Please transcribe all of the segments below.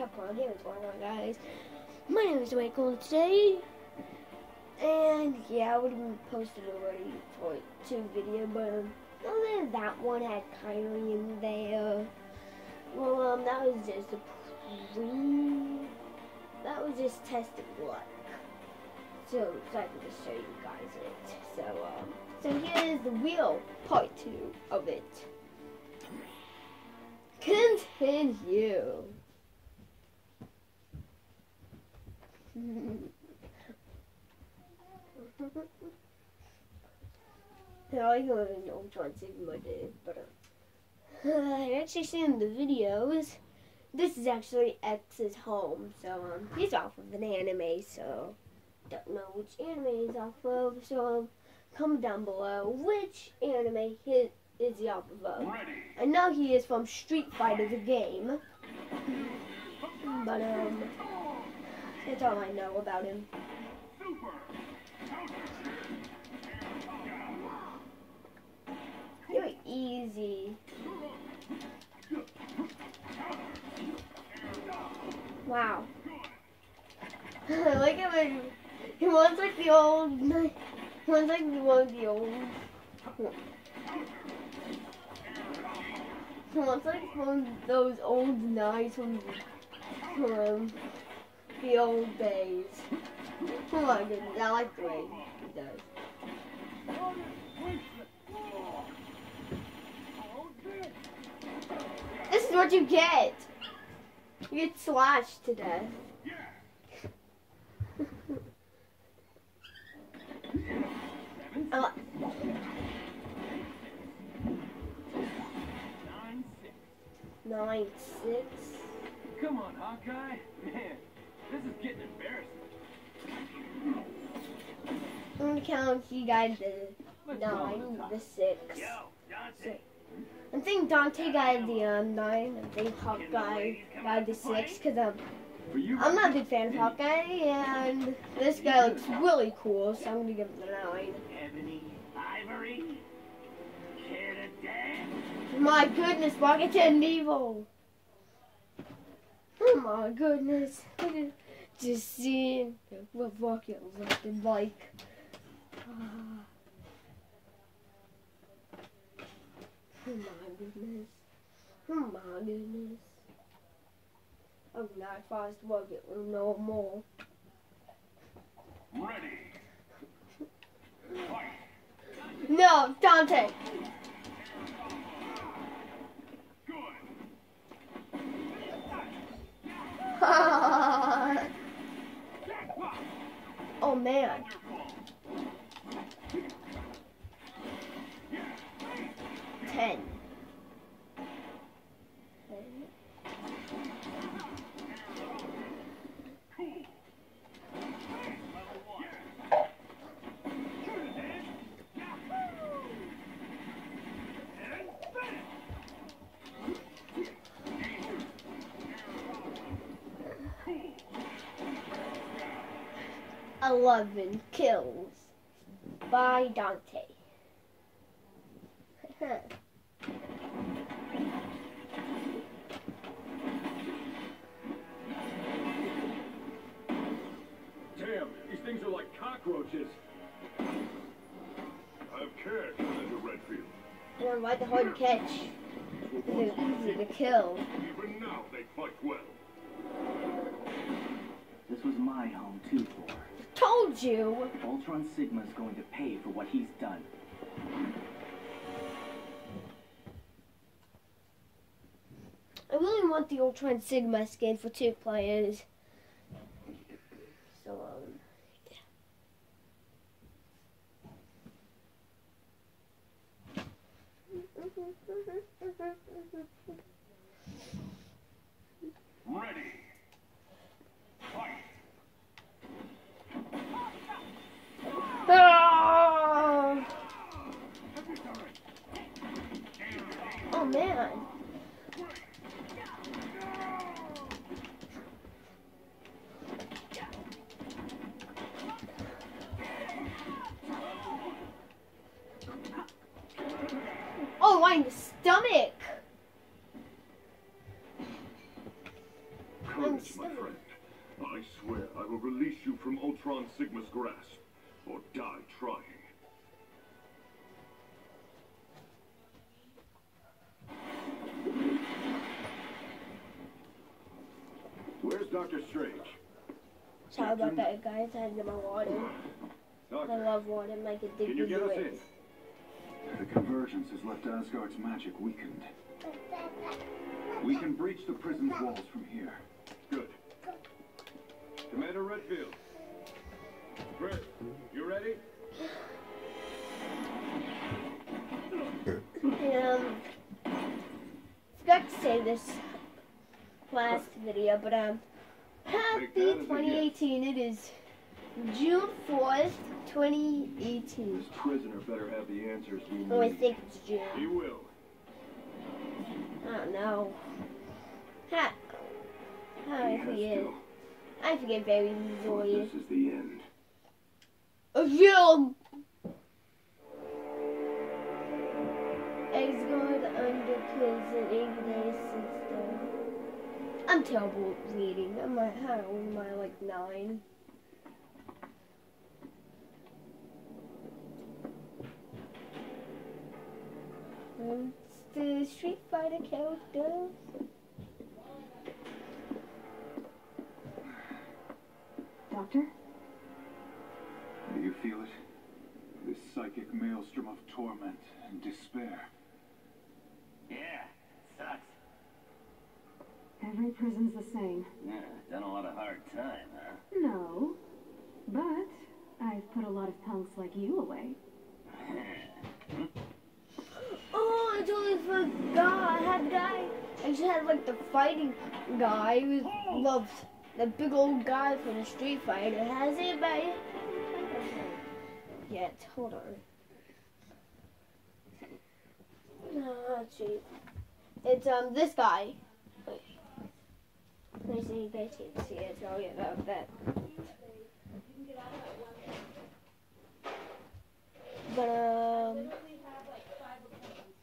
up, Hey, what's going on, guys? My name is Michael today, and yeah, I would have posted already for two video, but um, other than that one had Kyrie in there. Well, um, that was just a pre. That was just testing luck. So, so I can just show you guys it. So, um, so here's the real part two of it. Continue. I like when Ultron Sigma did, but uh, I actually seen the videos. This is actually X's home, so um, he's off of an anime, so don't know which anime he's off of. So um, comment down below which anime he is he off of. I know he is from Street Fighter the game, but um, that's all I know about him. You're easy. Wow. Look at my. He wants like the old. He wants like one of the old. He wants like one of those old knives from, from the old days. Oh my goodness, I like the way he does. This is what you get. You get slashed to death. uh, nine six. Come on, Hawkeye. Man, this is getting embarrassing. I'm gonna count you guys the nine, the six. Yo, Dante. Six. I think Dante got the um, nine. I think Hawkeye got the six because um, I'm not a big fan of Hawkeye, and this guy looks really cool, so I'm gonna give him the nine. Ivory, care to dance? My goodness, Rocket and Evil. Oh my goodness. Just seeing what Rocket looked like. Oh my goodness. Oh my goodness. Oh, now I fast Rocket no more. Ready. No, Dante. Man. 11 Kills by Dante. These things are like cockroaches. I've cash, Commander Redfield. They're like a hard catch. They're easy to kill. Even now they fight well. This was my home too, for. Told you. Ultron Sigma's going to pay for what he's done. I really want the Ultron Sigma skin for two players. So, um, Ready. Oh man. right in the stomach. courage, my friend. I swear I will release you from Ultron Sigma's grasp, or die trying. Doctor Strange? Sorry about that, guys. I had to my water. I love water like it did can you get us in? The convergence has left Asgard's magic weakened. We can breach the prison's walls from here. Good. Commander Redfield. Chris, you ready? Um, forgot to say this last video, but um, happy Take that as a 2018. It is June 4th, 2018. This prisoner better have the answers we need. Oh, I think it's June. He will. Oh, I don't know. Ha. How he I has forget. to. I forget very Or easily. this is the end. A film. I'm terrible at reading. I'm like, how old am I? Like nine. Um, It's the Street Fighter characters. Doctor? Do you feel it? This psychic maelstrom of torment and despair. Yeah, sucks. Every prison's the same. Yeah, done a lot of hard time, huh? No. But I've put a lot of punks like you away. Oh, I totally forgot. I had the guy. I just had like the fighting guy who loves the big old guy from the Street Fighter. Has anybody? Yet, hold on. No, let's. It's um this guy. See it. So yeah, that. that. But um.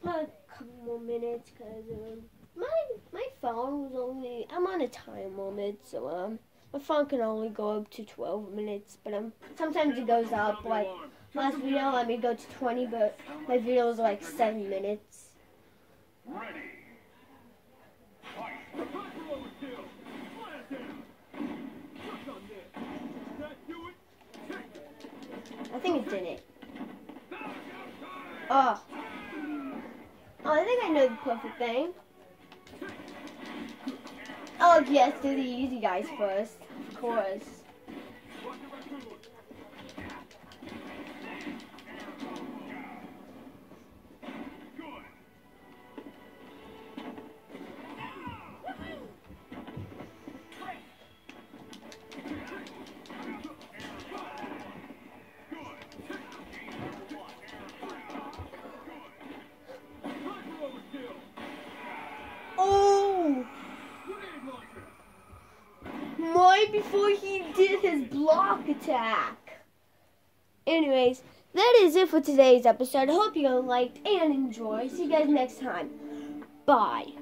a couple more minutes because um, my my phone was only I'm on a time limit, so um my phone can only go up to 12 minutes, but um sometimes it goes up. Like last video, let me go to 20, but my video was like seven minutes. Ready. I think it did it. Oh. Oh, I think I know the perfect thing. Oh yes, do the easy guys first, of course. Attack. Anyways, that is it for today's episode. I hope you liked and enjoyed. See you guys next time. Bye.